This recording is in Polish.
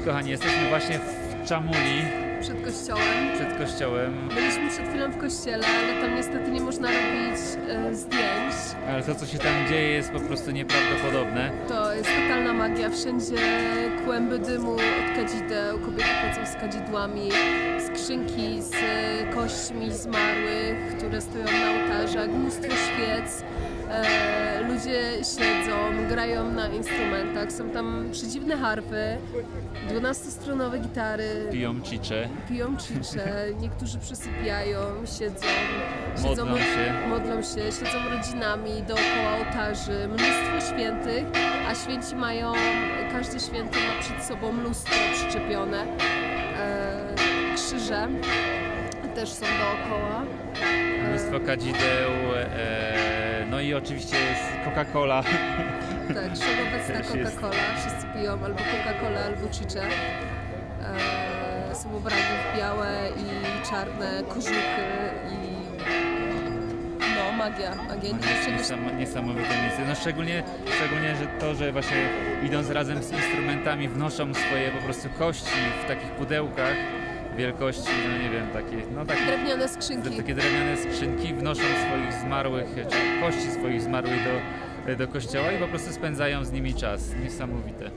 i kochani, jesteśmy właśnie w Czamuli, przed kościołem. przed kościołem. Byliśmy przed chwilą w kościele, ale tam niestety nie można robić e, zdjęć. Ale to, co się tam dzieje, jest po prostu nieprawdopodobne. To jest totalna magia. Wszędzie kłęby dymu od kadzideł, kobiety chodzą z kadzidłami, skrzynki z kośćmi zmarłych, które stoją na ołtarzach, mnóstwo świec. E, ludzie siedzą, grają na instrumentach. Są tam przedziwne harfy, 12-stronowe gitary. Piją cicze. piją chicze, niektórzy przysypiają, siedzą, Modlą siedzą, się. modlą się, siedzą rodzinami dookoła ołtarzy, mnóstwo świętych, a święci mają, każdy święty ma przed sobą lustro przyczepione, e, krzyże też są dookoła. Mnóstwo kadzideł, e, no i oczywiście jest Coca-Cola. Tak, jest. Coca-Cola, wszyscy piją albo Coca-Cola, albo chicze. E, są ubrani w białe i czarne kożuchy i no magia, magia. Czegoś Niesam, niesamowite miejsce. No szczególnie, szczególnie, że to, że właśnie idąc razem z instrumentami wnoszą swoje po prostu kości w takich pudełkach wielkości, no nie wiem, takie, no takie drewniane skrzynki. Takie drewniane skrzynki wnoszą swoich zmarłych, czy kości swoich zmarłych do, do kościoła i po prostu spędzają z nimi czas. Niesamowite.